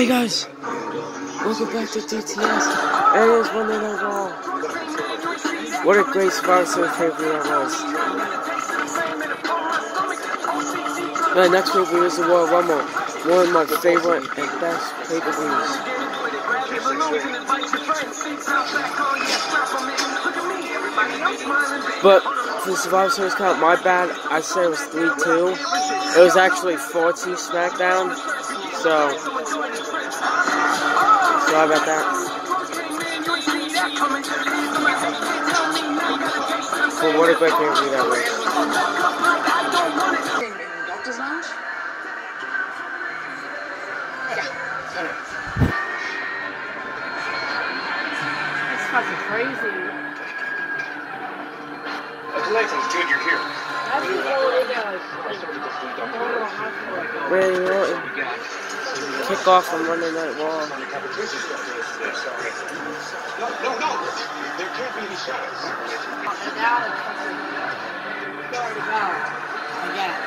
Hey guys, welcome back to DTS. It is Monday Night Raw. What a great pay per that was. The next view is the Royal Rumble, one of my favorite and best pay per views. But for the Survivor Series count, my bad. I said it was 3 2. It was actually 4 2 SmackDown. So, sorry about that. But what great pay per do that was. Doctor's lounge? It's fucking crazy. Congratulations, good you're here. That's what it does. Like, going to kick off on Monday Night Raw. No, no, no. There can't be any shots. Sorry to go. Again.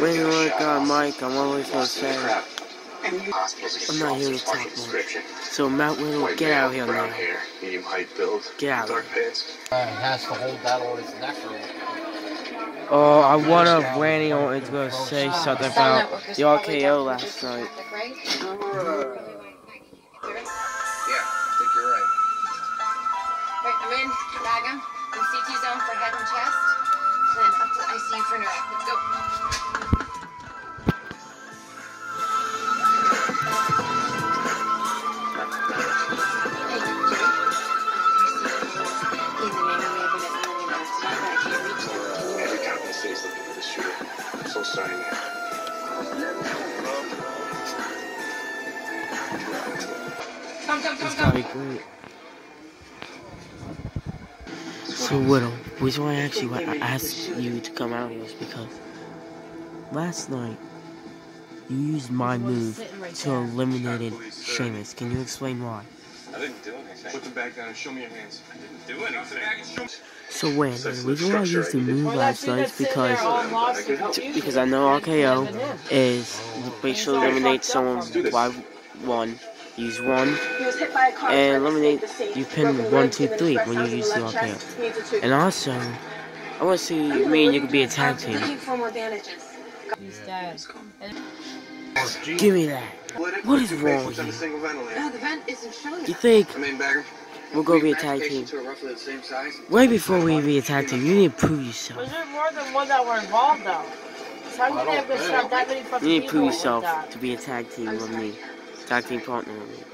Randy Orton got Mike, I'm always gonna say. I'm not here to talk much. So Matt Riddle, get out of here Brown now. hair, medium height build, Get out of dark here. pants. Uh, he has to hold that on his neck or Oh, I wonder if Randy Orton's gonna say something about the RKO last night. Yeah, I think you're right. Right, I'm in. Bag him. In CT zone for head and chest. Then up to the ICU for neuro. Let's go. Hey, Jimmy. He's a man who may have been at the million accident, but I can't reach him. Can you Every time he stays looking for the shooter. I'm so sorry, man. Come, come, come, come. So Riddle, the reason why I actually why I asked you to come out here is because last night you used my move to eliminate Sheamus. Can you explain why? I didn't do anything. Put them back down and show me your hands. I didn't do anything. So when the reason why I used the move last night is because because because I know RKO is basically eliminate someone by one, use one, He hit by a car and eliminate save the scene. you pin Broken one, ribs two, in the three express when you use the left RKO. chest, needs a tube. And also, I want to see me and you could be a tag team. Looking for more bandages. He's dead. Give me that. What is wrong with you? single ventilator. No, the vent isn't showing You think I mean, Bagger. we're gonna be a tag team? patients who are roughly the same size. Way before we be a tag team, you need to prove yourself. Was there more than one that were involved though? So how can they have been that many fucking You need to prove yourself to be a tag team with me. Tag team partner with me.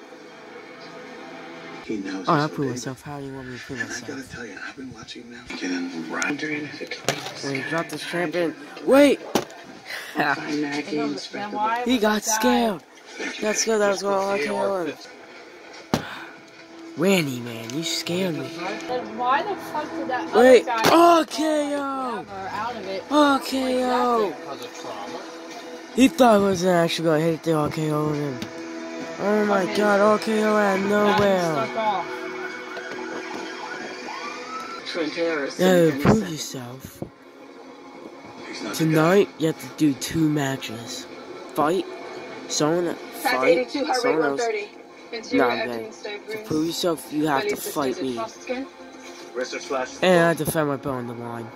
He knows. Oh, I it's prove myself. How do you want me to prove And I gotta myself? tell you, I've been watching him now. Getting right. When he dropped the champion. Wait! Then then why he got that guy- scared. He got scared that I was going to RKO him. Randy, man, you scared me. Then why the fuck did that Wait, other guy RKO! Whatever, out of? RKO! because of trauma. He thought I wasn't actually gonna hit the RKO on him. Oh my Okay. god, RKO out of Got nowhere. stuck off. Yeah, prove yourself. He's not the guy. Tonight, you have to do two matches. Fight someone, Fact fight 82, heart rate someone else. Nah, man. To prove yourself, you have to fight me. frost skin. Wrist slash. And I defend my belt on the line.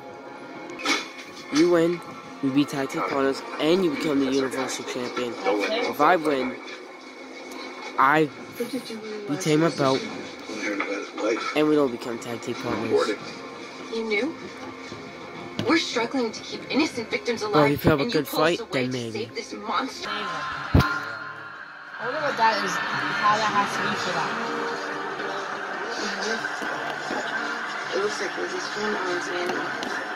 You win, you beat tag team partners, and you become the Universal Champion. If I win, I What did you realize? retain my belt, I heard about his wife. and we don't become tag team partners. You knew? We're struggling to keep innocent victims alive. Well, if you have a good fight, then to maybe. Save this monster. I wonder what that is, how that has to be for that. It looks like Lizzie's phone arms, man.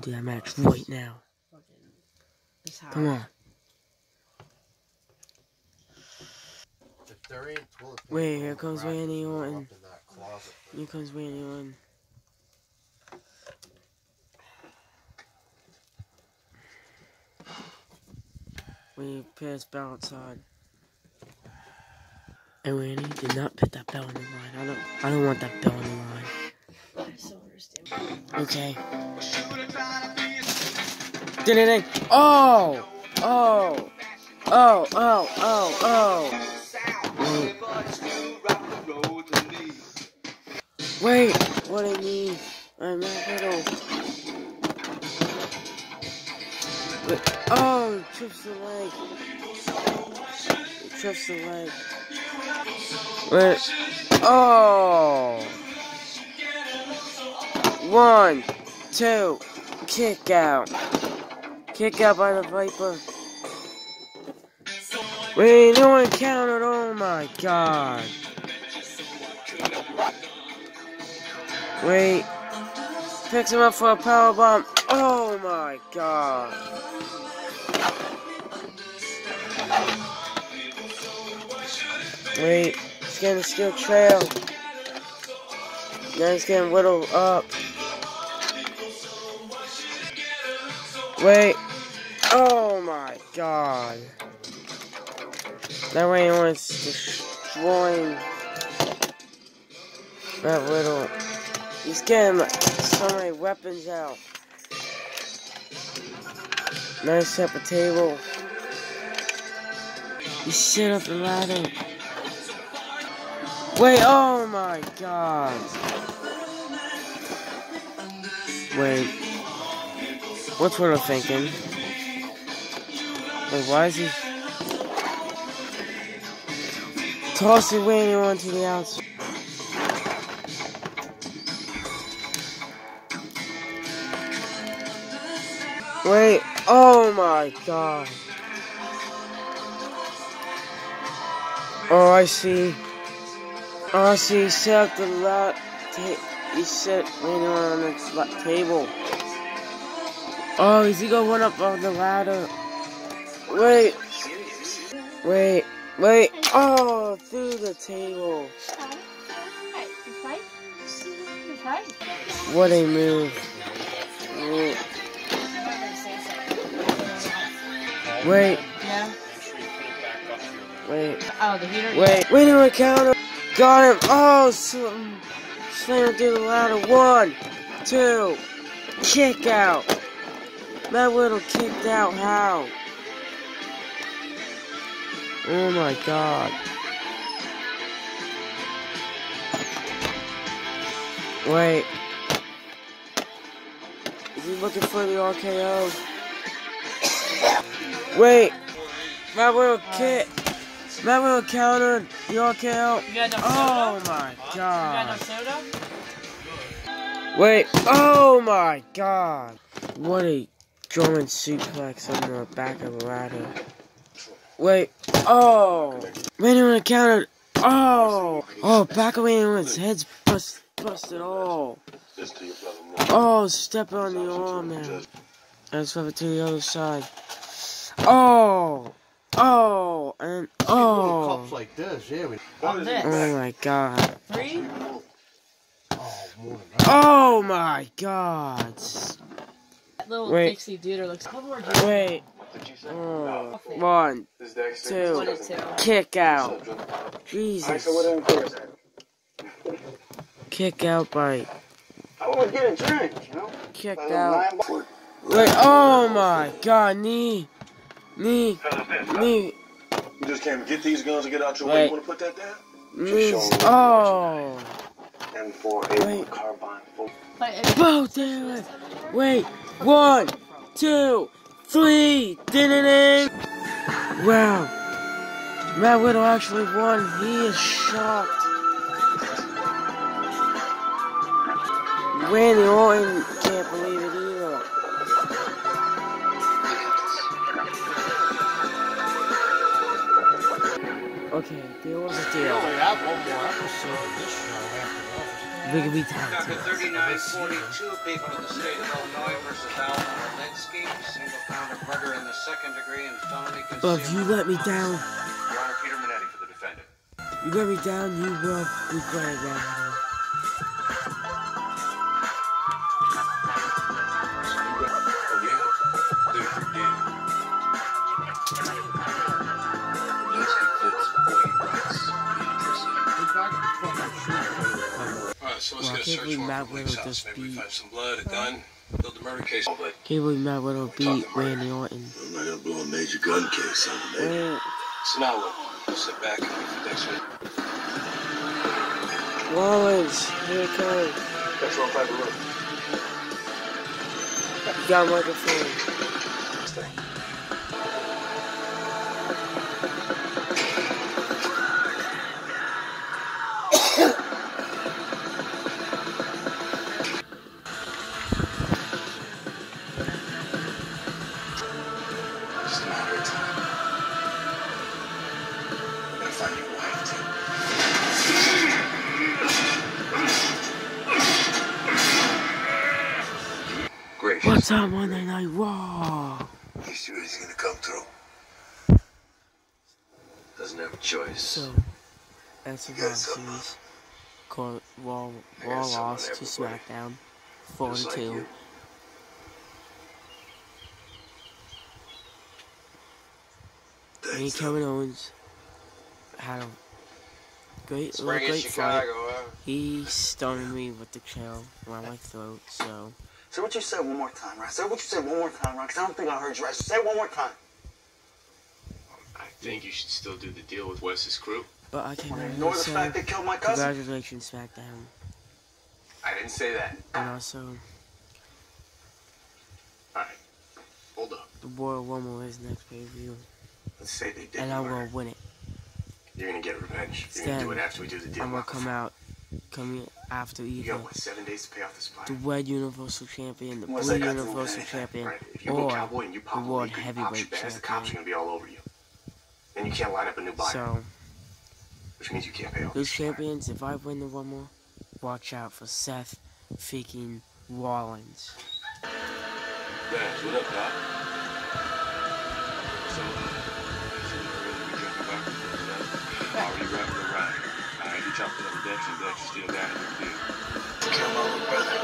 Want to do that match right now. Come on. If there ain't toilet paper, Wait, here comes Randy Orton. throw it up in that closet. Here comes Randy Orton. We pass bell outside. And Randy did not put that bell on the line. I don't I don't want that bell on the line. Okay. Ding-ding-ding. Oh! Oh! Oh, oh, oh, oh. Wait, what I need? I'm not little. Wait, oh, trips the leg. Trips the leg. Wait, oh. One, two, kick out. Kick out by the Viper. Wait, no one counted. Oh my god. Wait. Picks him up for a power bomb. Oh my god. Wait. He's getting steel trail. Now he's getting whittled up. Wait. Oh my god. That way he wants destroying that little. He's getting so many weapons out. Nice set the table. He sit up the ladder. Wait, oh my god. Wait. What's Riddle thinking? Wait, why is he... Tossing Randy onto the outside. Wait, oh my god. Oh, I see. Oh, I see. He set up the la ta- He set Randy on the table. Oh, is he gonna run up on the ladder? Wait. Wait. Wait. Oh, through the table. What a move. Wait. Yeah. Wait. Oh, the heater? Wait. Wait a counter. Got him. Oh. Slam through the ladder. One, two. Kick out. That little kicked out. How? Oh my god. Wait. Is he looking for the RKO? Wait. That little kick. That little counter. The RKO. You got no Oh my You got no god. soda? Wait. Oh my god. What a German suplex on the back of the ladder. Wait. Oh. Randy Orton countered. Oh. Oh, back Randy Orton's head's bust, busted. Oh. Oh, step on the arm now. Let's flip it to the other side. Oh. Oh. And oh. like this, yeah. We, On this. Oh my god. Three? more than that. Oh my god. That little Wait. Dixie dude looks. One. Wait. Oh. One, This two, two. kick out. Jesus. Kick out by I want to get a drink, you know? kicked out. Wait, oh my god, knee. Knee. Knee. You just can't get these guns and get out your way. You want to put that down? Knees. Oh. M4A Wait. carbine. full- But it, Wait. One, two, three. Ding Wow. Matt Riddle actually won. He is shocked. Randy Orton can't believe it either. Okay, there was a We deal. only have one more episode of this show after Bring down. Docket 3942, people of the state of Illinois versus Al Orlinsky, single count of murder in the second degree and felony But if you let me down, Your Honor, Peter Minetti for the defendant. you let me down, you will regret it now. Well, I get can't search believe warrant Matt for Link's Riddle house. just Maybe we beat- find some blood, a gun, build the murder case. But Can't believe Matt Riddle beat Randy Orton. I'm not gonna blow a major gun case on the neighbor. Well, So now what? We'll sit back and wait for Dexter. Wallace, here it comes. That's wrong type of room. You got a microphone. Up, Monday Night Raw? You sure he's gonna come through? Doesn't have a choice. So, that's Raw so- series called Raw, Raw lost to. SmackDown, four Just like two. you. And. Kevin Owens had a great, Spring in great fight. Huh? He stunned me with the chair around my throat. So, Say what you said one more time, right? Say what you said one more time, right? Because I don't think I heard you right. So say it one more time. I think you should still do the deal with Wes's crew. but I came Wanna out ignore the fact they killed my cousin? congratulations, SmackDown, I didn't say that. and also Alright. Hold up. the Royal Rumble is next pay per view, Let's say they did and the I murder. will win it. You're gonna get revenge. You're gonna do it after we do the deal. I'm gonna come out, coming after You either got what? Seven days to pay off this the. Red Universal Champion, the What's Blue that got to do with Universal? Champion, Right. If you go or and the World leak or you pop Heavyweight bands, the cops are Champion. gonna be all over you. Then you can't line up a new buyer, So, which means you can't pay off those champions, if I win the Rumble, watch out for Seth freaking Rollins. Vance, what up, Doc? Dex and Dex still got it. Come on, brother.